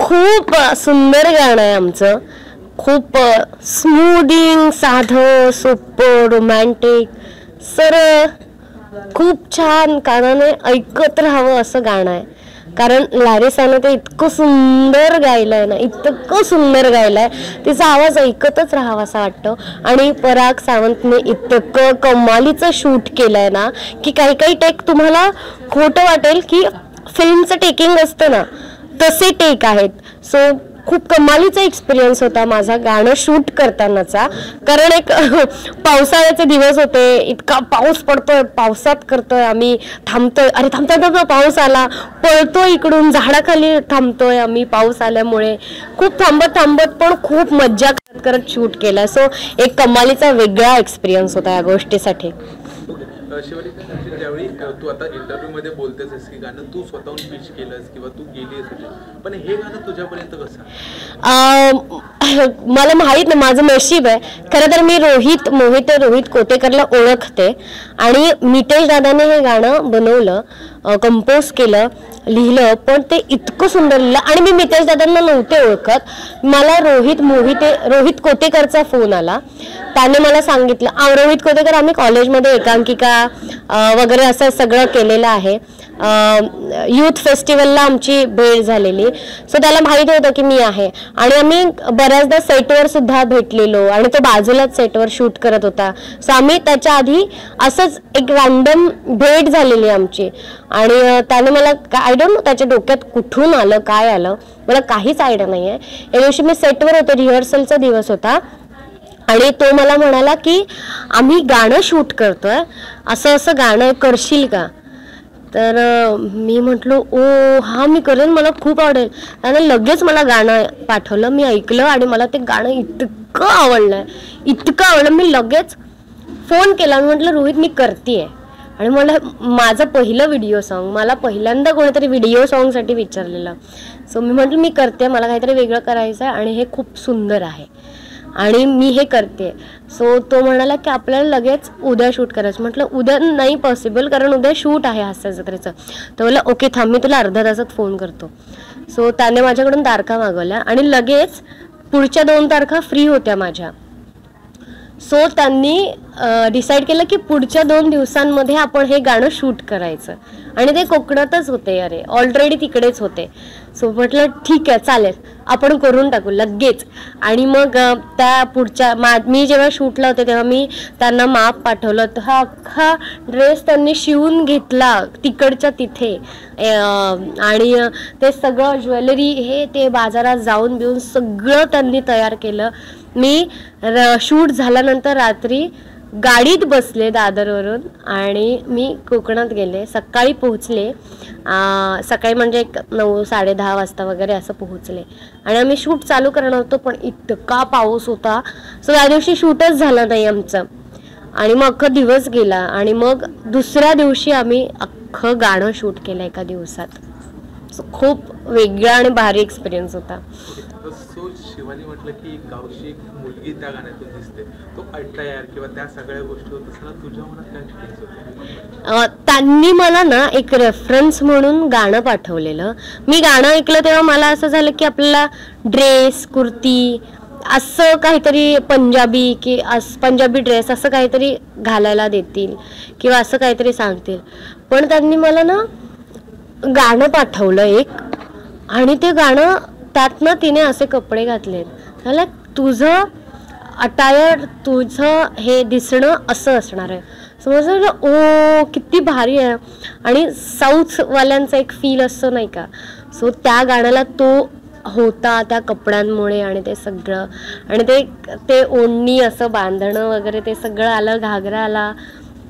खूप सुंदर गाणं आहे आमचं. खूप स्मूदिंग साधं सोपं रोमॅन्टिक सर खूप छान कानाने ऐकत राहावं असं गाणं आहे. कारण लॅरिसानं ते इतकं सुंदर गायलंय ना इतकं सुंदर गायलंय तिचा आवाज ऐकतच राहावा असं वाटतं. आणि पराग सावंतने इतकं कमालीचं शूट केलंय ना की काही काही टेक तुम्हाला खोटं वाटेल की फिल्मचं टेकिंग असतं ना. तसे टेक आहेत. सो खूप कमालीचा एक्सपिरियन्स होता माझा गाणं शूट करतानाचा. कारण एक पावसाळ्याचे दिवस होते. इतका पाऊस पडतोय पावसात करतोय आम्ही. थांबतोय. अरे थांबता थांबता पाऊस आला. पळतोय इकडून झाडाखाली थांबतोय आम्ही पाऊस आल्यामुळे. खूप थांबत थांबत पण खूप मज्जा करत करत शूट केला. सो एक कमालीचा वेगळा एक्सपिरियन्स होता या गोष्टीसाठी. शिवाली म्हणजे ज्यावेळी तू आता इंटरव्ह्यूमध्ये बोलतेस आहेस की गाणं तू स्वतःहून पिच केलंस किंवा तू गेली म्हणजे. पण हे गाणं तुझ्यापर्यंत कसं मला माहीत नाही माझं नशीब आहे. खरं तर मी रोहित मोहित रोहित कोटेकरला ओळखते. आणि मितेश दादाने हे गाणं बनवलं कंपोज केलं. लिहिलं पण ते इतकं सुंदर लिहिलं. आणि मी मितेश दादांना नव्हते ओळखत. मला रोहित मोहिते रोहित कोटेकरचा फोन आला. त्याने मला सांगितलं रोहित कोटेकर आम्ही कॉलेजमध्ये एकांकिका वगैरे असं सगळं केलेलं आहे. युथ फेस्टिवलला आमची भेट झालेली. सो त्याला माहीत होतं की मी आहे. आणि आम्ही बऱ्याचदा सेटवर सुद्धा भेटलेलो. आणि तो बाजूलाच सेटवर शूट करत होता. सो आम्ही त्याच्या आधी असंच एक रॅन्डम भेट झालेली आमची. आणि त्याने मला आय डोंट नो त्याच्या डोक्यात कुठून आलं काय आलं. मला काहीच आयडिया नाही आहे या दिवशी मी सेटवर होते रिहर्सलचा दिवस होता. आणि तो मला म्हणाला की आम्ही गाणं शूट करतोय. असं असं गाणं करशील का? तर मी म्हटलो ओ हा मी करेन. मला खूप आवडेल. त्याने लगेच मला गाणं पाठवलं. मी ऐकलं आणि मला ते गाणं इतकं आवडलं. इतकं आवडलं. मी लगेच फोन केला. मी म्हटलं रोहित मी करते आहे आणि मला माझं पहिलं व्हिडिओ सॉन्ग मला पहिल्यांदा कोणीतरी व्हिडिओ सॉन्गसाठी विचारलेलं. सो मी म्हटलं मी करते मला काहीतरी वेगळं करायचं आहे आणि हे खूप सुंदर आहे. आणि मी हे करते. सो तो म्हणाला की आपल्याला लगेच उद्या शूट करायचं. म्हटलं उद्या नाही पॉसिबल कारण उद्या शूट आहे हास्य जत्रेचं. तर बोला ओके थांब मी तुला अर्ध्या तासात फोन करतो. सो त्याने माझ्याकडून तारखा मागवल्या आणि लगेच पुढच्या दोन तारखा फ्री होत्या माझ्या. सो त्यांनी डिसाईड केलं की पुढच्या दोन दिवसांमध्ये आपण हे गाणं शूट करायचं. आणि ते कोकणातच होते अरे. ऑलरेडी तिकडेच होते. सो म्हटलं ठीक आहे चालेल. आपण करून टाकू लगेच. आणि मग त्या पुढच्या मा मी जेव्हा शूटला होते तेव्हा मी त्यांना माप पाठवलं. तर हा अख्खा ड्रेस त्यांनी शिवून घेतला तिकडच्या तिथे. आणि ते सगळं ज्वेलरी हे ते बाजारात जाऊन बिऊन सगळं त्यांनी तयार केलं. मी र शूट झाल्यानंतर रात्री गाडीत बसले दादरवरून आणि मी कोकणात गेले. सकाळी पोहोचले. सकाळी म्हणजे एक नऊ साडे दहा वाजता वगैरे असं पोहोचले. आणि आम्ही शूट चालू करणार होतो पण इतका पाऊस होता. सो त्या दिवशी शूटच झालं नाही आमचं. आणि मग अख्खा दिवस गेला. आणि मग दुसऱ्या दिवशी आम्ही अख्खं गाणं शूट केलं एका दिवसात. सो खूप वेगळा आणि भारी एक्सपिरियन्स होता. तर सो शिवानी म्हटलं की एक गावची एक मुलगी त्या गाण्यातून दिसते. तो अटायर किंवा त्या सगळ्या गोष्टी होत असताना तुझ्या मनात काय फिलिंग्स होते? त्यांनी मला ना एक रेफरन्स म्हणून गाणं पाठवलेलं. मी गाणं ऐकलं तेव्हा मला असं झालं की आपल्याला ड्रेस कुर्ती असं काहीतरी पंजाबी की अस पंजाबी ड्रेस असं काहीतरी घालायला देतील किंवा असं काहीतरी सांगतील. पण त्यांनी मला ना गाणं पाठवलं एक आणि ते गाणं त्यातनं तिने असे कपडे घातलेत. त्याला तुझं अटायर तुझं हे दिसणं असं असणार आहे. समजलं ओ किती भारी आहे. आणि साऊथवाल्यांचा एक फील असतो नाही का? सो त्या गाण्याला तो होता त्या कपड्यांमुळे आणि ते सगळं. आणि ते ते ओढणी असं बांधणं वगैरे ते सगळं आलं घागरा आला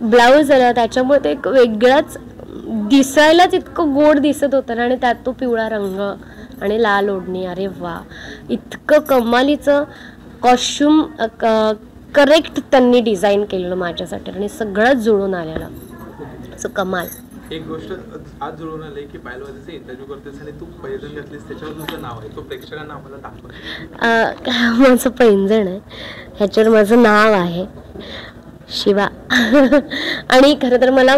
ब्लाऊज आला. त्याच्यामुळे ते एक वेगळंच दिसायलाच इतकं गोड दिसत होतं ना? आणि त्यात तो पिवळा रंग. आणि लाल ओढणी अरे वा. इतकं कमालीचं कॉस्ट्युम करेक्ट त्यांनी डिझाईन केलेलं माझ्यासाठी आणि सगळंच जुळून आलेलं. सो कमाल. एक गोष्ट आज जुळून आलंय की पायलवादीचे इंटरव्ह्यू करतेस आणि तू पैजण घातलीस त्याच्यावर तुझं नाव आहे. तो प्रेक्षकांना आम्हाला दाखव. माझं पैंजण आहे. ह्याच्यावर माझं नाव आहे शिवा. आणि खरं तर मला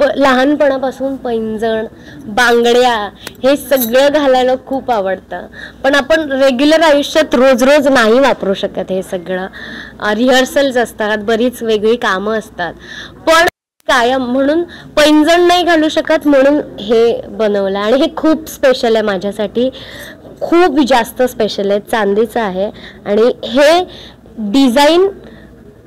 प लहानपणापासून पैंजण बांगड्या हे सगळं घालायला खूप आवडतं. पण आपण रेग्युलर आयुष्यात रोज रोज नाही वापरू शकत हे सगळं. रिहर्सल्स असतात बरीच वेगळी कामं असतात. पण कायम म्हणून पैंजण नाही घालू शकत म्हणून हे बनवलं. आणि हे खूप स्पेशल आहे माझ्यासाठी. खूप जास्त स्पेशल आहे. चांदीचं आहे. आणि हे डिझाईन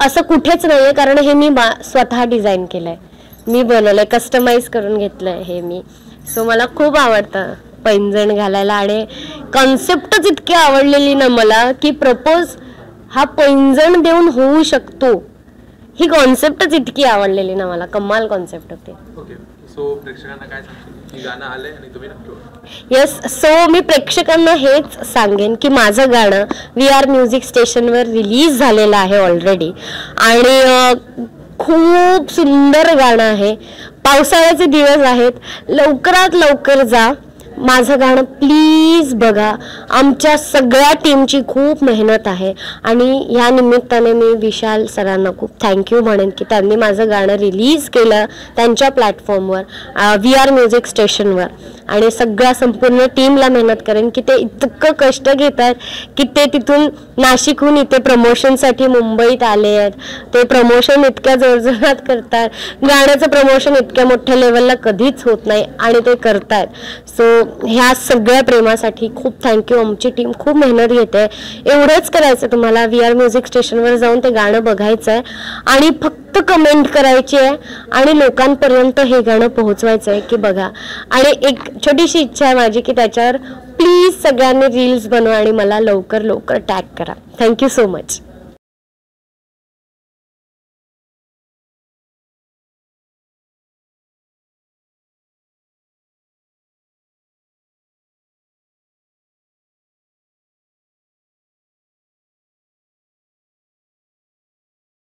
असं कुठेच नाही आहे कारण हे मी बा स्वतः डिझाईन केलं आहे मी बनवलं आहे कस्टमाइज करून घेतलं आहे हे मी. सो मला खूप आवडतं पैंजण घालायला आणि कॉन्सेप्टच इतकी आवडलेली ना मला की प्रपोज हा पैंजण देऊन होऊ शकतो. ही कॉन्सेप्टच इतकी आवडलेली ना मला कमाल कॉन्सेप्ट होते. येस सो मी प्रेक्षकांना हेच सांगेन की माझं गाणं व्ही आर म्युझिक स्टेशनवर रिलीज झालेलं आहे ऑलरेडी आणि खूप सुंदर गाणं आहे. पावसाळ्याचे दिवस आहेत. लवकरात लवकर जा. माझं गाणं प्लीज बघा. आमच्या सगळ्या टीमची खूप मेहनत आहे. आणि या निमित्ताने मी विशाल सरांना खूप थँक्यू म्हणेन की त्यांनी माझं गाणं रिलीज केलं त्यांच्या प्लॅटफॉर्मवर व्ही आर म्युझिक स्टेशनवर आणि सगळ्या संपूर्ण टीमला मेहनत करेन की ते इतकं कष्ट घेत आहेत की ते तिथून नाशिकहून इथे प्रमोशनसाठी मुंबईत आले आहेत. ते प्रमोशन इतक्या जोरजोरात करतात. गाण्याचं प्रमोशन इतक्या मोठ्या लेवलला कधीच होत नाही आणि ते करतायत सो ह्या सगळ्या प्रेमासाठी खूप थँक्यू आमची टीम खूप मेहनत घेते. एवढंच करायचं तुम्हाला. व्ही आर म्युझिक स्टेशनवर जाऊन ते गाणं बघायचं आहे आणि फक्त फक्त कमेंट करायची आहे आणि लोकांपर्यंत हे गाणं पोहोचवायचं आहे की बघा. आणि एक छोटीशी इच्छा आहे माझी की त्याच्यावर प्लीज सगळ्यांनी रील्स बनवा आणि मला लवकर लवकर टॅग करा. Thank you so much